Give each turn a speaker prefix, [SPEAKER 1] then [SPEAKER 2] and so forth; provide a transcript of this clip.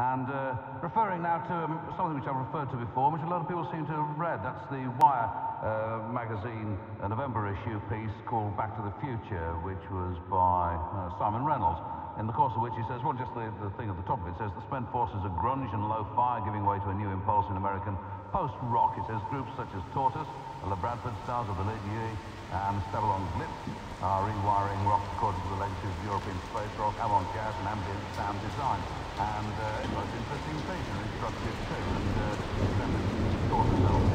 [SPEAKER 1] And uh, referring now to um, something which I've referred to before, which a lot of people seem to have read. That's the Wire uh, magazine a November issue piece called Back to the Future, which was by uh, Simon Reynolds. In the course of which he says, well, just the, the thing at the top of it says, the spent forces of grunge and lo-fi giving way to a new impulse in American post-rock. It says groups such as Tortoise, Labradford Stars of the Lid, and Babylon Blitz are rewiring rock according to European space rock, avant-garde and ambient sound design. And uh, it's most interesting piece instructive too. And uh. Well, then thought themselves